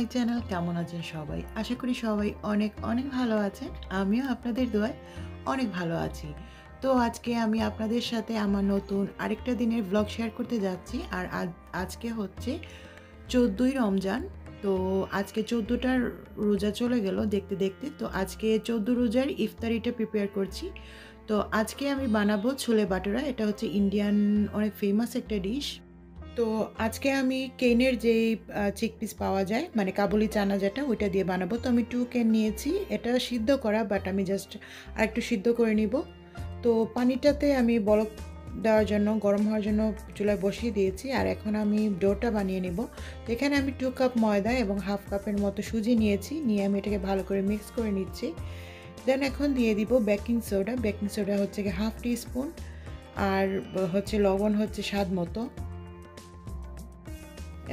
My channel, কেমন আছেন সবাই? আশা করি সবাই অনেক অনেক ভালো আছেন। আমিও আপনাদের দোয়ায় অনেক ভালো আছি। তো আজকে আমি আপনাদের সাথে আমার নতুন আরেকটা দিনের ব্লগ শেয়ার করতে যাচ্ছি। আর আজ- আজকে হচ্ছে চোদ্দোই রমজান। তো আজকে চোদ্দোটার রোজা চলে গেল দেখতে দেখতে। তো আজকে চোদ্দ রোজার ইফতারিটা প্রিপেয়ার করছি। তো আজকে আমি বানাবো ছোলে বাটোরা। এটা হচ্ছে ইন্ডিয়ান অনেক ফেমাস একটা ডিশ তো আজকে আমি কেনের যে চিক পিস পাওয়া যায় মানে কাবুলি চানা যেটা, ওইটা দিয়ে বানাবো। তো আমি টু কেন নিয়েছি। এটা সিদ্ধ করা বাট আমি জাস্ট আর একটু সিদ্ধ করে নিব। তো পানিটাতে আমি বরফ দেওয়ার জন্য, গরম হওয়ার জন্য চুলায় বসিয়ে দিয়েছি, আর এখন আমি ডোটা বানিয়ে নেব। এখানে আমি টু কাপ ময়দা এবং হাফ কাপের মতো সুজি নিয়েছি, নিয়ে আমি এটাকে ভালো করে মিক্স করে নিচ্ছি। দেন এখন দিয়ে দিব বেকিং সোডা বেকিং সোডা হচ্ছে হাফ টি স্পুন আর হচ্ছে লবণ হচ্ছে স্বাদ মতো।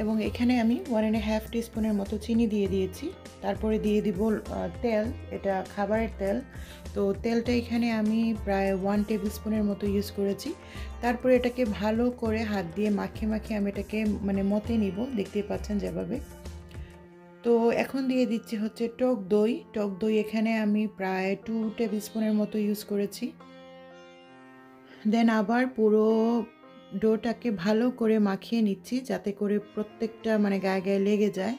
এবং এখানে আমি ওয়ান অ্যান্ড হাফ টিস্পুনের মতো চিনি দিয়ে দিয়েছি। তারপরে দিয়ে দিব তেল, এটা খাবারের তেল। তো তেলটা এখানে আমি প্রায় ওয়ান টেবিল স্পুনের মতো ইউজ করেছি। তারপরে এটাকে ভালো করে হাত দিয়ে মাখিয়ে মাখিয়ে আমি এটাকে মানে মতে নিব, দেখতেই পাচ্ছেন যেভাবে। তো এখন দিয়ে দিচ্ছি হচ্ছে টক দই। টক দই এখানে আমি প্রায় টু টেবিল স্পুনের মতো ইউজ করেছি। দেন আবার পুরো ডোটাকে ভালো করে মাখিয়ে নিচ্ছি যাতে করে প্রত্যেকটা মানে গায়ে গায়ে লেগে যায়।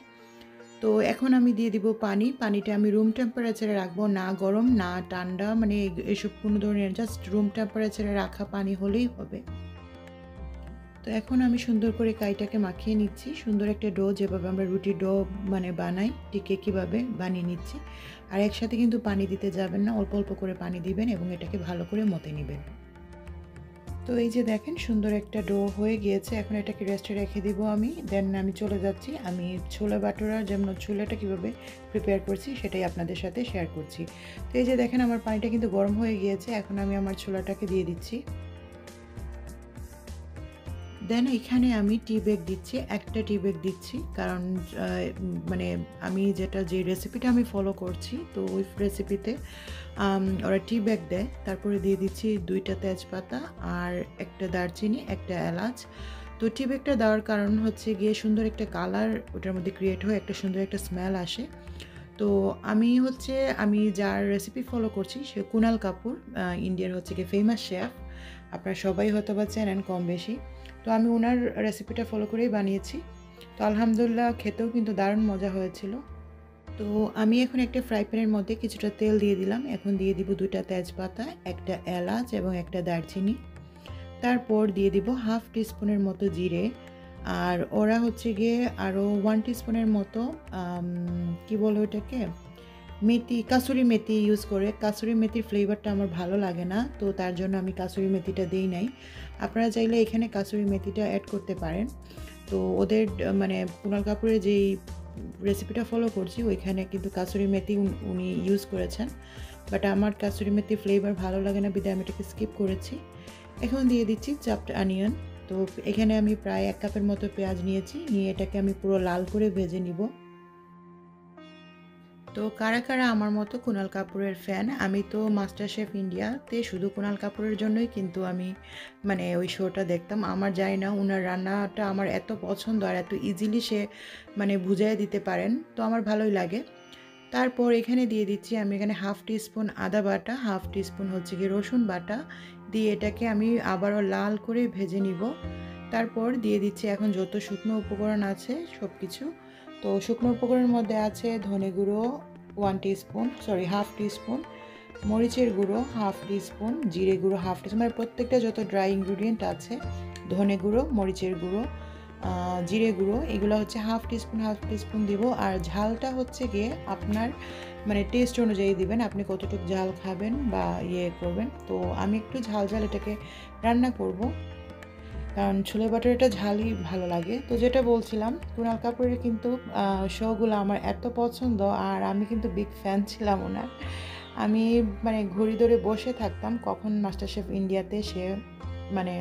তো এখন আমি দিয়ে দিব পানি। পানিটা আমি রুম টেম্পারেচারে রাখব, না গরম, না ঠান্ডা। মানে এসব কোনো ধরনের জাস্ট রুম টেম্পারেচারে রাখা পানি হলেই হবে। তো এখন আমি সুন্দর করে কাইটাকে মাখিয়ে নিচ্ছি। সুন্দর একটা ডো যেভাবে আমরা রুটি ডো মানে বানাই, ঠিক কীভাবে বানিয়ে নিচ্ছি। আর একসাথে কিন্তু পানি দিতে যাবেন না। অল্প অল্প করে পানি দিবেন এবং এটাকে ভালো করে মতে নেবেন। তো এই যে দেখেন, সুন্দর একটা ডো হয়ে গিয়েছে। এখন এটাকে রেস্টে রেখে দিব আমি। দেন আমি চলে যাচ্ছি। আমি ছোলা বাটোরার যেমন ছোলাটা কীভাবে প্রিপেয়ার করছি, সেটাই আপনাদের সাথে শেয়ার করছি। তো এই যে দেখেন, আমার পানিটা কিন্তু গরম হয়ে গিয়েছে। এখন আমি আমার ছোলাটাকে দিয়ে দিচ্ছি। দেন এখানে আমি টি ব্যাগ দিচ্ছি, একটা টি ব্যাগ দিচ্ছি। কারণ মানে আমি যেটা, যে রেসিপিটা আমি ফলো করছি, তো ওই রেসিপিতে ওরা টি ব্যাগ দেয়। তারপরে দিয়ে দিচ্ছি দুইটা তেজপাতা আর একটা দারচিনি, একটা এলাচ। তো টি ব্যাগটা দেওয়ার কারণ হচ্ছে গিয়ে সুন্দর একটা কালার ওটার মধ্যে ক্রিয়েট হয়ে, একটা সুন্দর একটা স্মেল আসে। তো আমি হচ্ছে, আমি যার রেসিপি ফলো করছি, সে কুনাল কাপুর ইন্ডিয়ার হচ্ছে গিয়ে ফেমাস শেফ আপনারা সবাই হয়তো বা চেনেন কম বেশি তো আমি ওনার রেসিপিটা ফলো করেই বানিয়েছি। তো আলহামদুলিল্লাহ খেতেও কিন্তু দারুণ মজা হয়েছিল। তো আমি এখন একটা ফ্রাই প্যানের মধ্যে কিছুটা তেল দিয়ে দিলাম। এখন দিয়ে দিব দুটা তেজপাতা, একটা এলাচ এবং একটা দারচিনি। তারপর দিয়ে দিব হাফ টিস্পুনের মতো জিরে। আর ওরা হচ্ছে গিয়ে আরও ওয়ান টিস্পুনের মতো কি বলে ওটাকে? মেথি, কাসুরি মেথি ইউজ করে। কাসুরি মেথির ফ্লেভারটা আমার ভালো লাগে না, তো তার জন্য আমি কাসুরি মেথিটা দিই নাই। আপনারা চাইলে এখানে কাসুরি মেথিটা অ্যাড করতে পারেন। তো ওদের মানে কুনাল কাপুরের যেই রেসিপিটা ফলো করছি, ওইখানে কিন্তু কাসুরি মেথি উনি ইউজ করেছেন। বাট আমার কাসুরি মেথি ফ্লেভার ভালো লাগে না, বিদায় আমি এটাকে স্কিপ করেছি। এখন দিয়ে দিচ্ছি চাপড অনিয়ন তো এখানে আমি প্রায় এক কাপের মতো পেঁয়াজ নিয়েছি, নিয়ে এটাকে আমি পুরো লাল করে ভেজে নিব। তো কারা কারা আমার মতো কুনাল কাপুরের ফ্যান আমি তো মাস্টার শেফ ইন্ডিয়াতে শুধু কুনাল কাপুরের জন্যই কিন্তু আমি মানে ওই শোটা দেখতাম। আমার জানি না ওনার রান্নাটা আমার এত পছন্দ আর এত ইজিলি সে মানে বুঝাই দিতে পারেন। তো আমার ভালোই লাগে। তারপর এখানে দিয়ে দিচ্ছি আমি এখানে হাফ টিস্পুন আদা বাটা হাফ টিস্পুন হচ্ছে কি রসুন বাটা। দিয়ে এটাকে আমি আবারও লাল করে ভেজে নিব। তারপর দিয়ে দিচ্ছি এখন যত শুকনো উপকরণ আছে সব কিছু তো শুকনো উপকরণের মধ্যে আছে ধনে গুঁড়ো one teaspoon sorry half teaspoon মরিচের গুঁড়ো হাফ টিস্পুন জিরে গুঁড়ো হাফ টিস্পুন মানে প্রত্যেকটা যত ড্রাই ইনগ্রিডিয়েন্ট আছে, ধনে গুঁড়ো, মরিচের গুঁড়ো জিরে গুঁড়ো, এগুলো হচ্ছে হাফ টিস্পুন হাফ টিস্পুন দিব। আর ঝালটা হচ্ছে গিয়ে আপনার মানে টেস্ট অনুযায়ী দিবেন, আপনি কতটুকু ঝাল খাবেন বা ইয়ে করবেন। তো আমি একটু ঝাল ঝাল এটাকে রান্না করব। কারণ ছোলে বাটারটা ঝালই ভালো লাগে। তো যেটা বলছিলাম, কুনাল কাপুরের কিন্তু শোগুলো আমার এত পছন্দ আর আমি কিন্তু বিগ ফ্যান ছিলাম ওনার। আমি মানে ঘড়ি ধরে বসে থাকতাম কখন মাস্টার শেফ ইন্ডিয়াতে সে মানে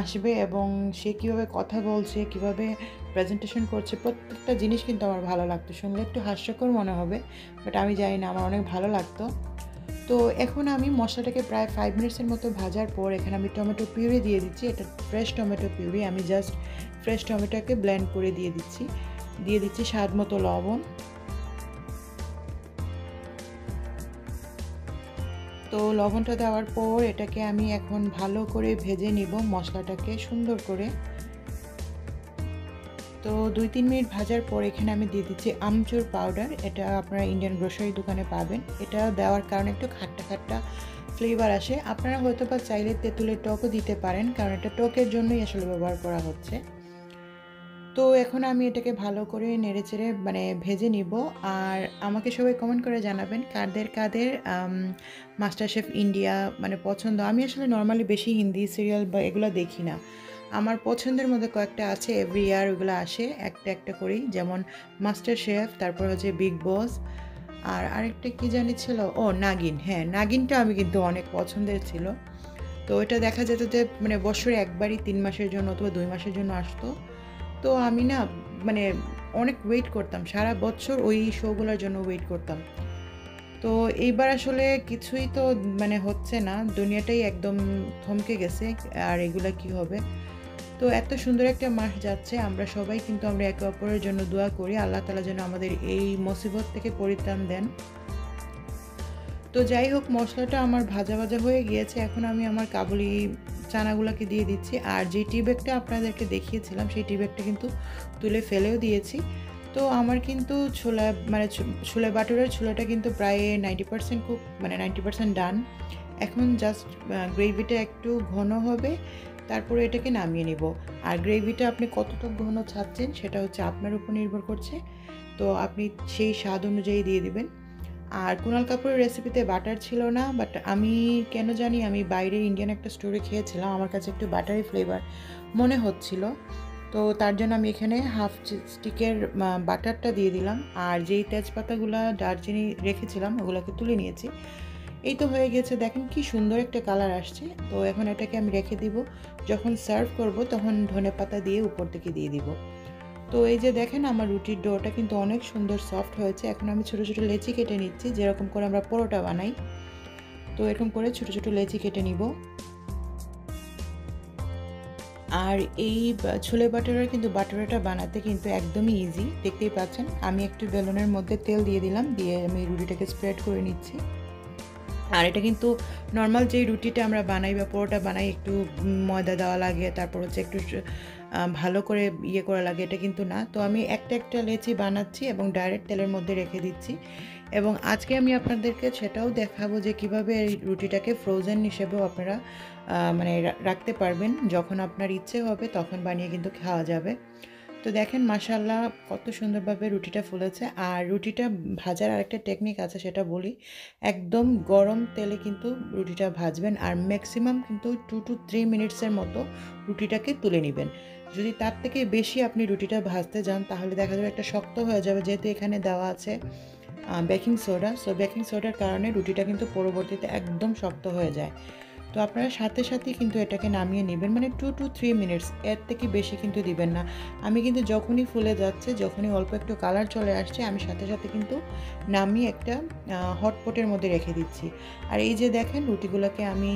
আসবে এবং সে কীভাবে কথা বলছে, কীভাবে প্রেজেন্টেশন করছে, প্রত্যেকটা জিনিস কিন্তু আমার ভালো লাগতো। শুনলে একটু হাস্যকর মনে হবে বাট আমি জানি না, আমার অনেক ভালো লাগতো। তো এখন আমি মশলাটাকে প্রায় ফাইভ মিনিটসের মতো ভাজার পর এখানে আমি টমেটো পিউরি দিয়ে দিচ্ছি। এটা ফ্রেশ টমেটো পিউরি। আমি জাস্ট ফ্রেশ টমেটোকে ব্লেন্ড করে দিয়ে দিচ্ছি। দিয়ে দিচ্ছি স্বাদ মতো লবণ। তো লবণটা দেওয়ার পর এটাকে আমি এখন ভালো করে ভেজে নিব মশলাটাকে সুন্দর করে। তো দুই তিন মিনিট ভাজার পর এখানে আমি দিয়ে দিচ্ছি আমচুর পাউডার এটা আপনারা ইন্ডিয়ান গ্রোসারি দোকানে পাবেন। এটা দেওয়ার কারণে একটু খাট্টা খাট্টা ফ্লেভার আসে। আপনারা হয়তো বা চাইলে তেঁতুলের টকও দিতে পারেন, কারণ এটা টকের জন্যই আসলে ব্যবহার করা হচ্ছে। তো এখন আমি এটাকে ভালো করে নেড়ে চেড়ে মানে ভেজে নিব। আর আমাকে সবাই কমেন্ট করে জানাবেন কাদের কাদের মাস্টার শেফ ইন্ডিয়া মানে পছন্দ। আমি আসলে নর্মালি বেশি হিন্দি সিরিয়াল বা এগুলো দেখি না। আমার পছন্দের মধ্যে কয়েকটা আছে এভরি ইয়ার ওগুলো আসে, একটা একটা করেই। যেমন মাস্টার শেফ তারপর হচ্ছে বিগ বস আর আরেকটা কি জানি ছিল? ও, নাগিন হ্যাঁ নাগিনটা আমি কিন্তু অনেক পছন্দের ছিল। তো এটা দেখা যেত যে মানে বছরে একবারই তিন মাসের জন্য অথবা দুই মাসের জন্য আসতো। তো আমি না মানে অনেক ওয়েট করতাম, সারা বছর ওই শোগুলোর জন্য ওয়েট করতাম। তো এইবার আসলে কিছুই তো মানে হচ্ছে না, দুনিয়াটাই একদম থমকে গেছে, আর এগুলা কি হবে? তো এত সুন্দর একটা মাস যাচ্ছে, আমরা সবাই কিন্তু আমরা একে অপরের জন্য দোয়া করি, আল্লাহ তালা যেন আমাদের এই মুসিবত থেকে পরিত্রাণ দেন। তো যাই হোক, মশলাটা আমার ভাজা ভাজা হয়ে গিয়েছে, এখন আমি আমার কাবুলি চানাগুলোকে দিয়ে দিচ্ছি, আর যে টি ব্যাগটা আপনাদেরকে দেখিয়েছিলাম, সেই টি ব্যাগটা কিন্তু তুলে ফেলেও দিয়েছি। তো আমার কিন্তু ছোলা মানে ছোলা বাটুরের ছোলাটা কিন্তু প্রায় নাইনটি পার্সেন্ট খুব মানে নাইনটি পার্সেন্ট ডান এখন জাস্ট গ্রেভিটা একটু ঘন হবে তারপরে এটাকে নামিয়ে নিব। আর গ্রেভিটা আপনি কতটা ঘন ছাড়ছেন সেটা হচ্ছে আপনার উপর নির্ভর করছে। তো আপনি সেই স্বাদ অনুযায়ী দিয়ে দিবেন। আর কুনাল কাপুরের রেসিপিতে বাটার ছিল না বাট আমি কেন জানি আমি বাইরে ইন্ডিয়ান একটা স্টোরে খেয়েছিলাম, আমার কাছে একটু বাটারি ফ্লেভার মনে হচ্ছিল। তো তার জন্য আমি এখানে হাফ স্টিকের বাটারটা দিয়ে দিলাম। আর যেই তেজপাতাগুলো দারচিনি রেখেছিলাম, ওগুলোকে তুলে নিয়েছি। এই তো হয়ে গেছে, দেখেন কি সুন্দর একটা কালার আসছে। তো এখন এটাকে আমি রেখে দিব। যখন সার্ভ করব, তখন ধনে পাতা দিয়ে উপর থেকে দিয়ে দিব। তো এই যে দেখেন, আমার রুটির ডোটা কিন্তু অনেক সুন্দর সফট হয়েছে। এখন আমি ছোটো ছোটো লেচি কেটে নিচ্ছি, যেরকম করে আমরা পরোটা বানাই। তো এরকম করে ছোটো ছোটো লেচি কেটে নিব। আর এই ছোলে বাটারের কিন্তু বাটারাটা বানাতে কিন্তু একদমই ইজি দেখতেই পাচ্ছেন। আমি একটু বেলুনের মধ্যে তেল দিয়ে দিলাম, দিয়ে আমি রুটিটাকে স্প্রেড করে নিচ্ছি। আর এটা কিন্তু নর্মাল যেই রুটিটা আমরা বানাই বা পরোটা বানাই, একটু ময়দা দেওয়া লাগে, তারপর হচ্ছে একটু ভালো করে ইয়ে করা লাগে, এটা কিন্তু না। তো আমি একটা একটা লেচি বানাচ্ছি এবং ডাইরেক্ট তেলের মধ্যে রেখে দিচ্ছি। এবং আজকে আমি আপনাদেরকে সেটাও দেখাবো যে কীভাবে এই রুটিটাকে ফ্রোজেন হিসেবেও আপনারা মানে রাখতে পারবেন। যখন আপনার ইচ্ছে হবে, তখন বানিয়ে কিন্তু খাওয়া যাবে। তো দেখেন মাসাল্লাহ কত সুন্দরভাবে রুটিটা ফুলেছে। আর রুটিটা ভাজার আরেকটা টেকনিক আছে সেটা বলি। একদম গরম তেলে কিন্তু রুটিটা ভাজবেন আর ম্যাক্সিমাম কিন্তু টু টু থ্রি মিনিটসের মতো রুটিটাকে তুলে নেবেন। যদি তার থেকে বেশি আপনি রুটিটা ভাজতে যান, তাহলে দেখা যাবে একটা শক্ত হয়ে যাবে। যেহেতু এখানে দেওয়া আছে বেকিং সোডা সো বেকিং সোডার কারণে রুটিটা কিন্তু পরবর্তীতে একদম শক্ত হয়ে যায়। তো আপনারা সাথে সাথেই কিন্তু এটাকে নামিয়ে নেবেন। মানে টু টু থ্রি মিনিটস এর থেকে বেশি কিন্তু দিবেন না। আমি কিন্তু যখনই ফুলে যাচ্ছে, যখনই অল্প একটু কালার চলে আসছে, আমি সাথে সাথে কিন্তু নামিয়ে একটা হটপটের মধ্যে রেখে দিচ্ছি। আর এই যে দেখেন, রুটিগুলোকে আমি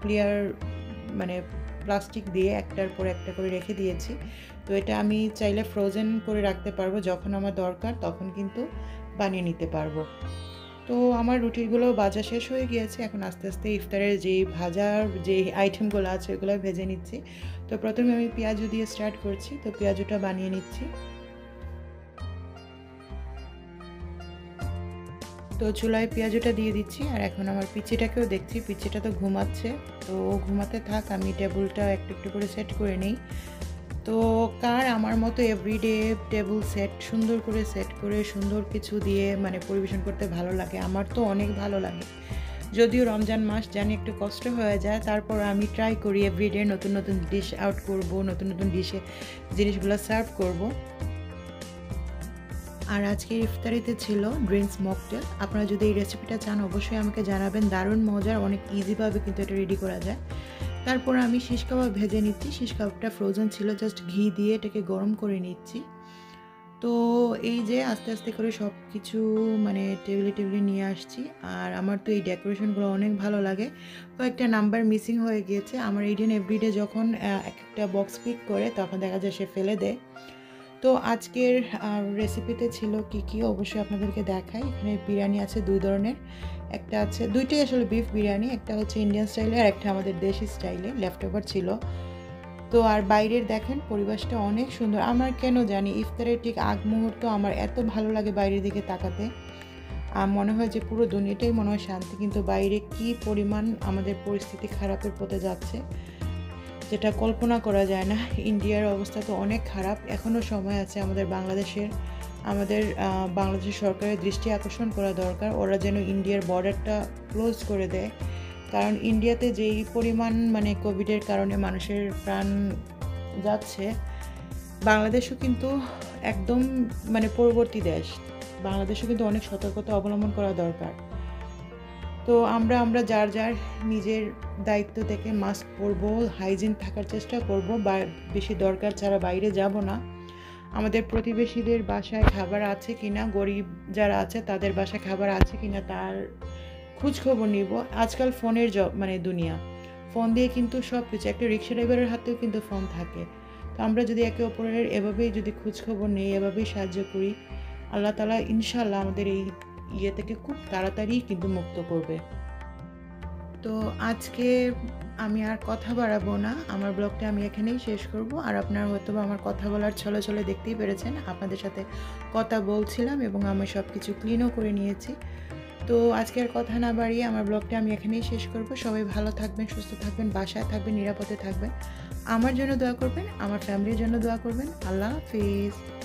ক্লিয়ার মানে প্লাস্টিক দিয়ে একটার পর একটা করে রেখে দিয়েছি। তো এটা আমি চাইলে ফ্রোজেন করে রাখতে পারব, যখন আমার দরকার, তখন কিন্তু বানিয়ে নিতে পারব। তো আমার রুটিগুলো ভাজা শেষ হয়ে গিয়েছে। এখন আস্তে আস্তে ইফতারের যে ভাজার যে আইটেমগুলো আছে ওগুলো ভেজে নিচ্ছি। তো প্রথমে আমি পেঁয়াজু দিয়ে স্টার্ট করছি। তো পেঁয়াজুটা বানিয়ে নিচ্ছি। তো চুলায় পেঁয়াজুটা দিয়ে দিচ্ছি। আর এখন আমার পিচিটাকেও দেখছি। পিচিটা তো ঘুমাচ্ছে। তো ঘুমাতে থাক, আমি টেবিলটা একটু একটু করে সেট করে নিই। তো কার আমার মতো এভরিডে টেবিল সেট সুন্দর করে সেট করে সুন্দর কিছু দিয়ে মানে পরিবেশন করতে ভালো লাগে? আমার তো অনেক ভালো লাগে। যদিও রমজান মাস জানি একটু কষ্ট হয়ে যায়, তারপর আমি ট্রাই করি এভরিডে নতুন নতুন ডিশ আউট করব, নতুন নতুন ডিশে জিনিসগুলো সার্ভ করব। আর আজকের ইফতারিতে ছিল ড্রিঙ্কস মকটেল আপনারা যদি এই রেসিপিটা চান, অবশ্যই আমাকে জানাবেন। দারুণ মজার, অনেক ইজিভাবে কিন্তু এটা রেডি করা যায়। তারপর আমি শিশ কাবাব ভেজে নিচ্ছি। শিশ কাবাবটা ফ্রোজেন ছিল জাস্ট ঘি দিয়ে এটাকে গরম করে নিচ্ছি। তো এই যে আস্তে আস্তে করে সব কিছু মানে টেবিলে টেবিলে নিয়ে আসছি। আর আমার তো এই ডেকোরেশনগুলো অনেক ভালো লাগে। কয়েকটা নাম্বার মিসিং হয়ে গিয়েছে। আমার এইডেন এভরিডে যখন এক একটা বক্স পিক করে, তখন দেখা যায় সে ফেলে দেয়। তো তো আজকের রেসিপিতে ছিল কি কি? অবশ্যই আপনাদেরকে দেখাই। এখানে বিরিয়ানি আছে দুই ধরনের। একটা আছে, দুইটাই আসলে বিফ বিরিয়ানি, একটা হচ্ছে ইন্ডিয়ান স্টাইলে আর একটা আমাদের দেশি স্টাইলে লেফট ওভার ছিল। তো আর বাইরের দেখেন, পরিবেশটা অনেক সুন্দর। আমার কেন জানি, ইফতারের ঠিক আগ মুহূর্ত আমার এত ভালো লাগে বাইরের দিকে তাকাতে। আর মনে হয় যে পুরো দুনিয়াটাই মনে হয় শান্তি, কিন্তু বাইরে কি পরিমাণ আমাদের পরিস্থিতি খারাপের পথে যাচ্ছে, যেটা কল্পনা করা যায় না। ইন্ডিয়ার অবস্থা তো অনেক খারাপ এখনও সময় আছে আমাদের বাংলাদেশের আমাদের বাংলাদেশ সরকারের দৃষ্টি আকর্ষণ করা দরকার। ওরা যেন ইন্ডিয়ার বর্ডারটা ক্লোজ করে দেয়। কারণ ইন্ডিয়াতে যেই পরিমাণ মানে কোভিডের কারণে মানুষের প্রাণ যাচ্ছে, বাংলাদেশও কিন্তু একদম মানে পরবর্তী দেশ। বাংলাদেশও কিন্তু অনেক সতর্কতা অবলম্বন করা দরকার। তো আমরা আমরা যার যার নিজের দায়িত্ব থেকে মাস্ক পরবো, হাইজিন থাকার চেষ্টা করব, বা বেশি দরকার ছাড়া বাইরে যাব না। আমাদের প্রতিবেশীদের বাসায় খাবার আছে কিনা, গরিব যারা আছে তাদের বাসায় খাবার আছে কিনা তার খোঁজখবর নিব। আজকাল ফোনের জব মানে দুনিয়া। ফোন দিয়ে কিন্তু সব কিছু, একটা রিক্সা ড্রাইভারের হাতেও কিন্তু ফোন থাকে। তো আমরা যদি একে অপরের এভাবেই যদি খোঁজখবর নেই, এভাবেই সাহায্য করি, আল্লাহ তালা ইনশাল্লাহ আমাদের এই ইয়ে থেকে খুব তাড়াতাড়ি কিন্তু মুক্ত করবে। তো আজকে আমি আর কথা বাড়াবো না। আমার ব্লগটা আমি এখানেই শেষ করব। আর আপনারা হয়তো আমার কথা বলার ছলে ছলে দেখতেই পেরেছেন। আপনাদের সাথে কথা বলছিলাম এবং আমি সব কিছু ক্লিনও করে নিয়েছি। তো আজকে আর কথা না বাড়িয়ে আমার ব্লগটা আমি এখানেই শেষ করব। সবাই ভালো থাকবেন, সুস্থ থাকবেন, বাসায় থাকবেন, নিরাপদে থাকবেন। আমার জন্য দোয়া করবেন, আমার ফ্যামিলির জন্য দোয়া করবেন। আল্লাহ হাফিজ।